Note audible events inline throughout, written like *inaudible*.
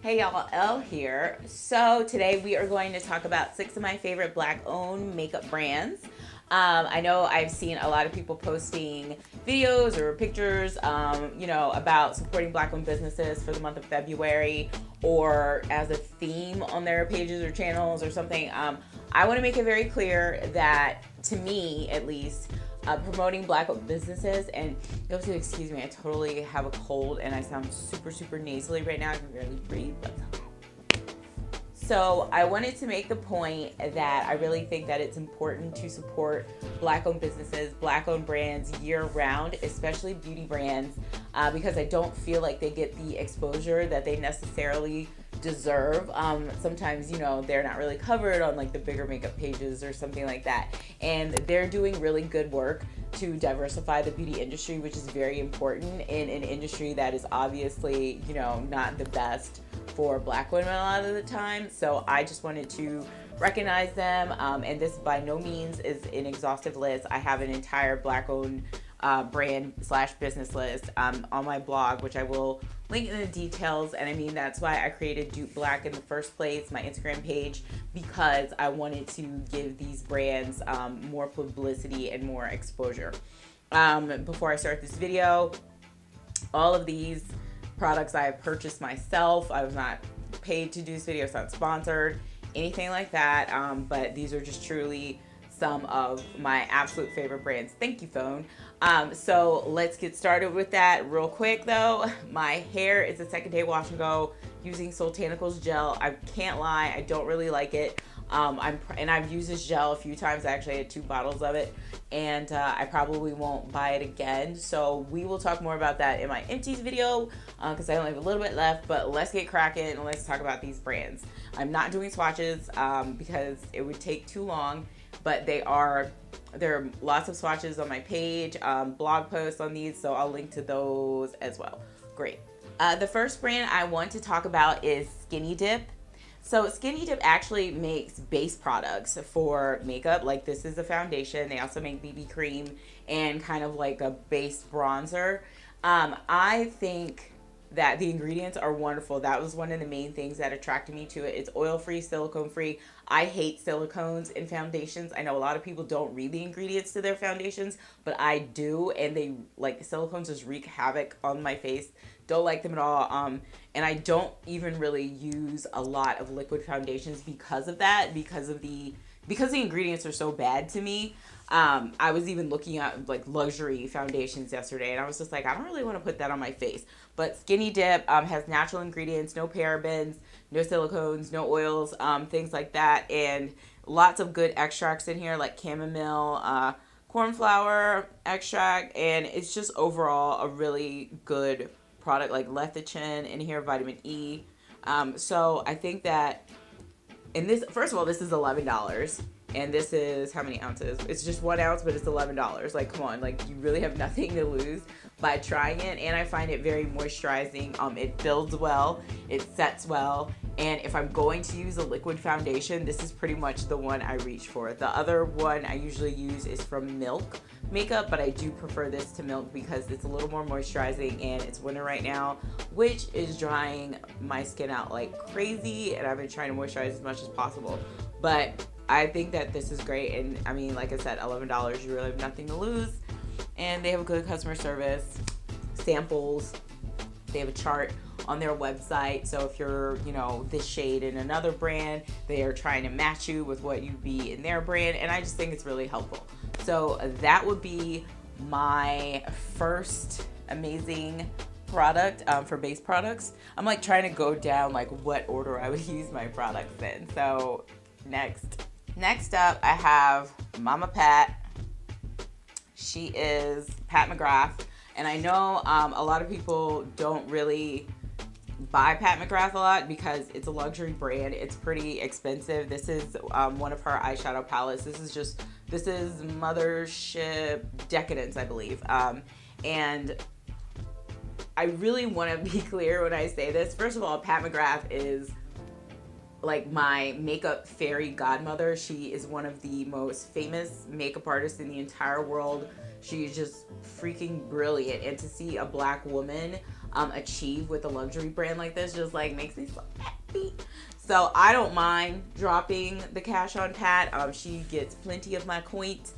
Hey y'all, Elle here. So today we are going to talk about six of my favorite black owned makeup brands. Um, I know I've seen a lot of people posting videos or pictures, um, you know, about supporting black owned businesses for the month of February or as a theme on their pages or channels or something. Um, I want to make it very clear that to me, at least, uh, promoting black businesses and you have to excuse me, I totally have a cold and I sound super, super nasally right now. I can barely breathe, so I wanted to make the point that I really think that it's important to support black-owned businesses, black-owned brands year-round, especially beauty brands, uh, because I don't feel like they get the exposure that they necessarily deserve. Um, sometimes, you know, they're not really covered on like the bigger makeup pages or something like that. And they're doing really good work to diversify the beauty industry, which is very important in an industry that is obviously, you know, not the best for black women a lot of the time. So I just wanted to recognize them. Um, and this by no means is an exhaustive list. I have an entire black owned uh, brand slash business list um, on my blog, which I will link in the details. And I mean, that's why I created Dupe Black in the first place, my Instagram page, because I wanted to give these brands um, more publicity and more exposure. Um, before I start this video, all of these products I have purchased myself. I was not paid to do this video, it's not sponsored, anything like that. Um, but these are just truly some of my absolute favorite brands. Thank you, phone. Um, so let's get started with that real quick though. My hair is a second day wash and go using Soultanicals gel. I can't lie, I don't really like it. Um, I'm and I've used this gel a few times. I actually had two bottles of it, and uh, I probably won't buy it again. So we will talk more about that in my empties video because uh, I only have a little bit left. But let's get cracking and let's talk about these brands. I'm not doing swatches um, because it would take too long, but they are there are lots of swatches on my page, um, blog posts on these, so I'll link to those as well. Great. Uh, the first brand I want to talk about is Sknydip. So Sknydip actually makes base products for makeup. Like this is a foundation. They also make BB cream and kind of like a base bronzer. Um, I think that the ingredients are wonderful. That was one of the main things that attracted me to it. It's oil free, silicone free. I hate silicones in foundations. I know a lot of people don't read the ingredients to their foundations, but I do, and they like silicones just wreak havoc on my face. Don't like them at all. Um, and I don't even really use a lot of liquid foundations because of that, because of the because the ingredients are so bad to me. Um, I was even looking at like luxury foundations yesterday, and I was just like, I don't really want to put that on my face. But Sknydip um, has natural ingredients, no parabens, no silicones, no oils, um, things like that, and lots of good extracts in here like chamomile, uh, cornflower extract, and it's just overall a really good product like lecithin in here, vitamin E. Um, so I think that, and this, first of all, this is $11 and this is how many ounces? It's just one ounce, but it's eleven dollars. Like, come on, like you really have nothing to lose by trying it, and I find it very moisturizing. Um, it builds well, it sets well, and if I'm going to use a liquid foundation, this is pretty much the one I reach for. The other one I usually use is from Milk Makeup, but I do prefer this to Milk because it's a little more moisturizing, and it's winter right now, which is drying my skin out like crazy, and I've been trying to moisturize as much as possible, but I think that this is great. And I mean, like I said, $11, you really have nothing to lose. And they have a good customer service, samples, they have a chart on their website. So if you're, you know, this shade in another brand, they are trying to match you with what you'd be in their brand. And I just think it's really helpful. So that would be my first amazing product um, for base products. I'm like trying to go down like what order I would *laughs* use my products in. So next. Next up, I have Mama Pat. She is Pat McGrath. And I know um, a lot of people don't really buy Pat McGrath a lot because it's a luxury brand. It's pretty expensive. This is um, one of her eyeshadow palettes. This is just, this is Mothership Decadence, I believe. Um, and I really want to be *laughs* clear when I say this. First of all, Pat McGrath is like my makeup fairy godmother. She is one of the most famous makeup artists in the entire world. She's just freaking brilliant. And to see a black woman um, achieve with a luxury brand like this just like makes me so happy. So I don't mind dropping the cash on Pat. Um, she gets plenty of my coins.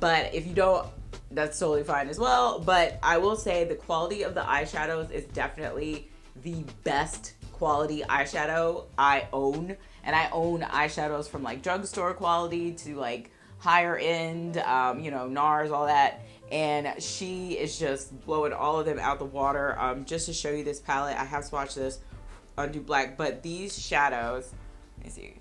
But if you don't, that's totally fine as well. But I will say the quality of the eyeshadows is definitely the best quality eyeshadow I own. And I own eyeshadows from like drugstore quality to like higher end, um, you know, NARS, all that. And she is just blowing all of them out the water. Um, just to show you this palette, I have swatched this on Dupe Black, but these shadows, let me see,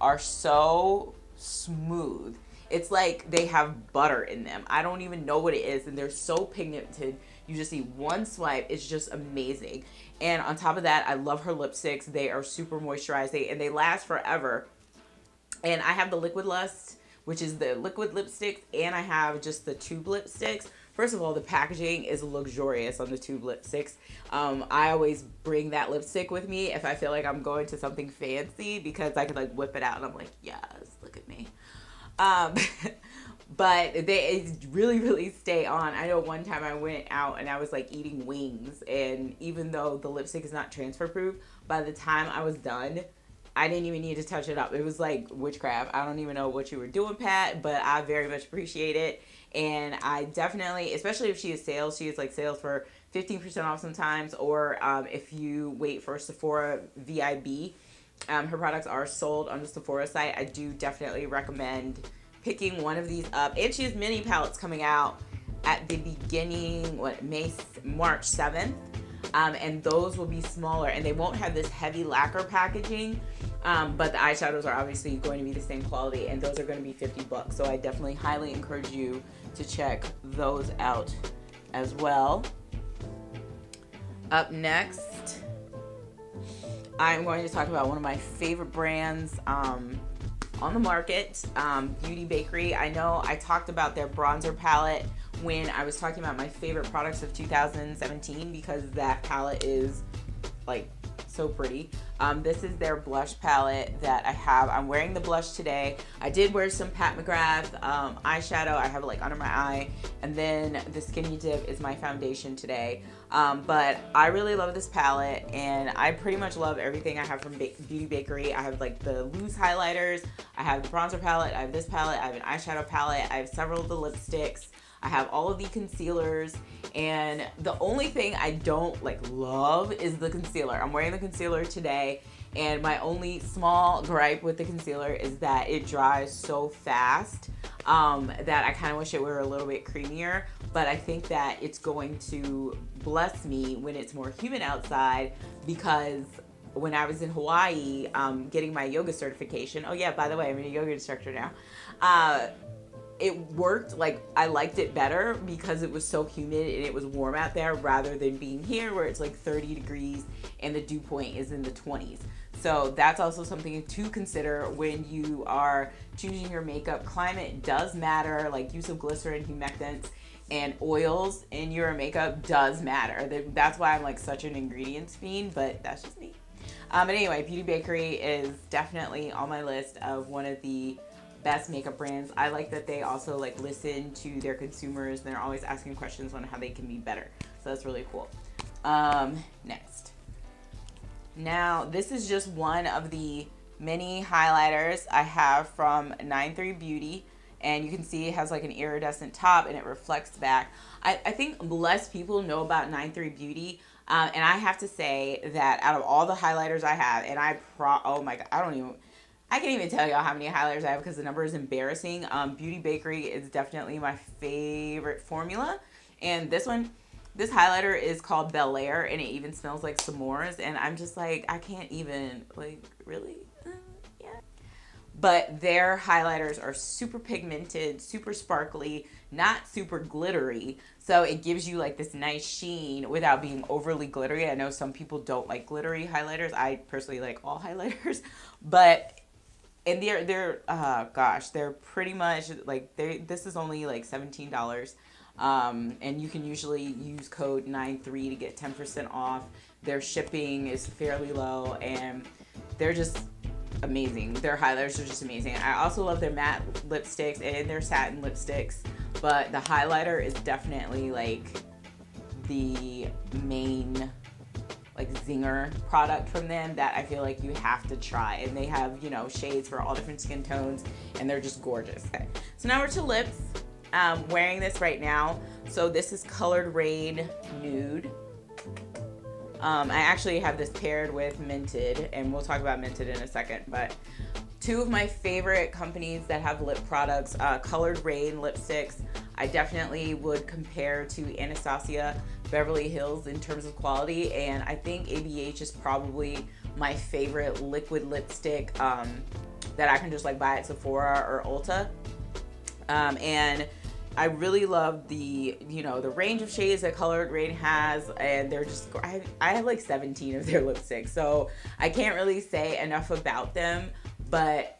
are so smooth. It's like they have butter in them. I don't even know what it is, and they're so pigmented. You just see one swipe, it's just amazing. And on top of that, I love her lipsticks. They are super moisturizing and they last forever. And I have the Liquid Lust, which is the liquid lipsticks, and I have just the tube lipsticks. First of all, the packaging is luxurious on the tube lipsticks. Um, I always bring that lipstick with me if I feel like I'm going to something fancy because I can like whip it out and I'm like, yes, look at me. Um, *laughs* but they really really stay on. I know one time i went out and i was like eating wings and even though the lipstick is not transfer proof by the time i was done i didn't even need to touch it up. It was like witchcraft. I don't even know what you were doing pat but i very much appreciate it. And i definitely especially if she is sales she is like sales for 15% off sometimes or um, if you wait for sephora vib um, her products are sold on the sephora site. I do definitely recommend picking one of these up. And she has mini palettes coming out at the beginning, what, May, March 7th. Um, and those will be smaller and they won't have this heavy lacquer packaging. Um, but the eyeshadows are obviously going to be the same quality and those are going to be 50 bucks. So I definitely highly encourage you to check those out as well. Up next, I'm going to talk about one of my favorite brands. Um, on the market, um, Beauty Bakerie. I know I talked about their bronzer palette when I was talking about my favorite products of 2017 because that palette is like so pretty. Um, this is their blush palette that I have. I'm wearing the blush today. I did wear some Pat McGrath um, eyeshadow. I have it like under my eye. And then the Sknydip is my foundation today. Um, but I really love this palette and I pretty much love everything I have from ba Beauty Bakerie. I have like the loose highlighters. I have the bronzer palette. I have this palette. I have an eyeshadow palette. I have several of the lipsticks. I have all of the concealers and the only thing I don't like love is the concealer. I'm wearing the concealer today and my only small gripe with the concealer is that it dries so fast um, that I kind of wish it were a little bit creamier. But I think that it's going to bless me when it's more humid outside because when I was in Hawaii um, getting my yoga certification, oh yeah, by the way, I'm a yoga instructor now. Uh, it worked like I liked it better because it was so humid and it was warm out there rather than being here where it's like 30 degrees and the dew point is in the 20s. So that's also something to consider when you are choosing your makeup. Climate does matter, like use of glycerin, humectants, and oils in your makeup does matter. That's why I'm like such an ingredients fiend, but that's just me. Um, but anyway, Beauty Bakerie is definitely on my list of one of the best makeup brands. I like that they also like listen to their consumers and they're always asking questions on how they can be better. So that's really cool. Um, next. Now, this is just one of the many highlighters I have from 93 Beauty. And you can see it has like an iridescent top and it reflects back. I, I think less people know about 93 Beauty. Um, and I have to say that out of all the highlighters I have, and I pro, oh my god, I don't even, I can't even tell y'all how many highlighters I have because the number is embarrassing. Um, Beauty Bakerie is definitely my favorite formula. And this one, this highlighter is called Bel Air and it even smells like s'mores. And I'm just like, I can't even, like, really? Uh, yeah. But their highlighters are super pigmented, super sparkly, not super glittery. So it gives you like this nice sheen without being overly glittery. I know some people don't like glittery highlighters. I personally like all *laughs* highlighters, but and they're they're uh gosh they're pretty much like they this is only like seventeen dollars. Um and you can usually use code 93 to get 10% off. Their shipping is fairly low and they're just amazing. Their highlighters are just amazing. I also love their matte lipsticks and their satin lipsticks but the highlighter is definitely like the main like zinger product from them that I feel like you have to try. And they have, you know, shades for all different skin tones and they're just gorgeous. Okay. So now we're to lips. Um, wearing this right now. So this is Coloured Raine Nude. Um, I actually have this paired with Mented, and we'll talk about Mented in a second, but two of my favorite companies that have lip products, uh, Coloured Raine lipsticks. I definitely would compare to Anastasia Beverly Hills in terms of quality, and I think ABH is probably my favorite liquid lipstick um, that I can just like buy at Sephora or Ulta. Um, and I really love the, you know, the range of shades that Coloured Raine has, and they're just, I, I have like 17 of their lipsticks, so I can't really say enough about them, but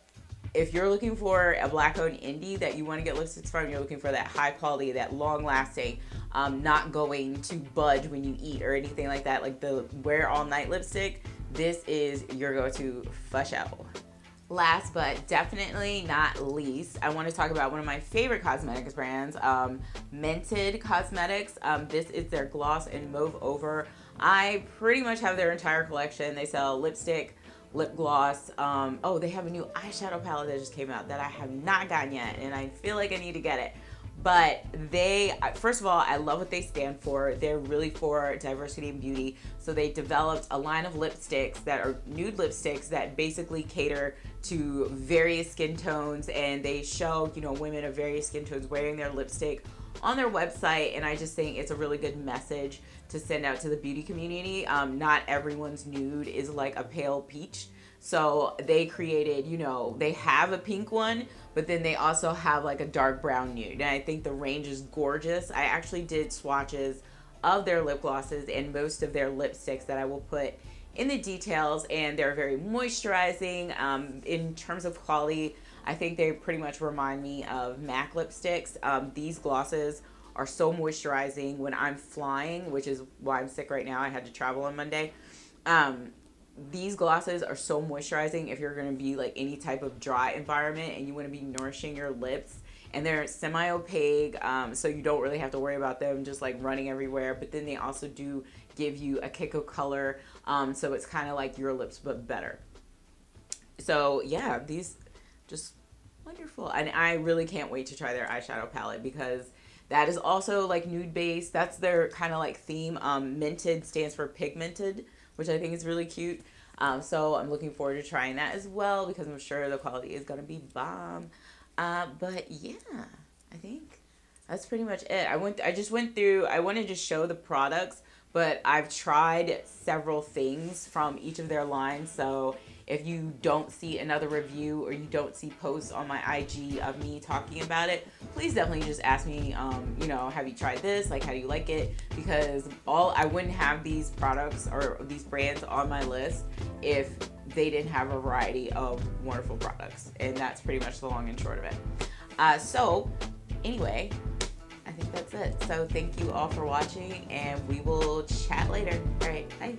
if you're looking for a black owned indie that you want to get lipsticks from, you're looking for that high quality, that long lasting, um, not going to budge when you eat or anything like that, like the wear all night lipstick, this is your go to for show. Last but definitely not least, I want to talk about one of my favorite cosmetics brands, um, Mented Cosmetics. Um, this is their gloss and mauve over. I pretty much have their entire collection. They sell lipstick, lip gloss. Um, oh, they have a new eyeshadow palette that just came out that I have not gotten yet, and I feel like I need to get it. But they, first of all, I love what they stand for. They're really for diversity and beauty. So they developed a line of lipsticks that are nude lipsticks that basically cater to various skin tones, and they show, you know, women of various skin tones wearing their lipstick on their website. And I just think it's a really good message to send out to the beauty community. Um, not everyone's nude is like a pale peach. So they created, you know, they have a pink one, but then they also have like a dark brown nude. And I think the range is gorgeous. I actually did swatches of their lip glosses and most of their lipsticks that I will put in the details. And they're very moisturizing. Um, in terms of quality, I think they pretty much remind me of MAC lipsticks. Um, these glosses are so moisturizing when I'm flying, which is why I'm sick right now. I had to travel on Monday. Um, these glosses are so moisturizing if you're going to be like any type of dry environment and you want to be nourishing your lips. And they're semi-opaque um, so you don't really have to worry about them just like running everywhere. But then they also do give you a kick of color um, so it's kind of like your lips but better. So yeah these just wonderful. And i really can't wait to try their eyeshadow palette because that is also like nude based that's their kind of like theme. Um, mented stands for pigmented which I think is really cute. Um, so I'm looking forward to trying that as well because I'm sure the quality is gonna be bomb. Uh, but yeah, I think that's pretty much it. I went. I just went through. I want to show the products, but I've tried several things from each of their lines. So if you don't see another review or you don't see posts on my IG of me talking about it, please definitely just ask me, um, you know, have you tried this? Like, how do you like it? Because all I wouldn't have these products or these brands on my list if they didn't have a variety of wonderful products. And that's pretty much the long and short of it. Uh, so, anyway, I think that's it. So, thank you all for watching, and we will chat later. All right, bye.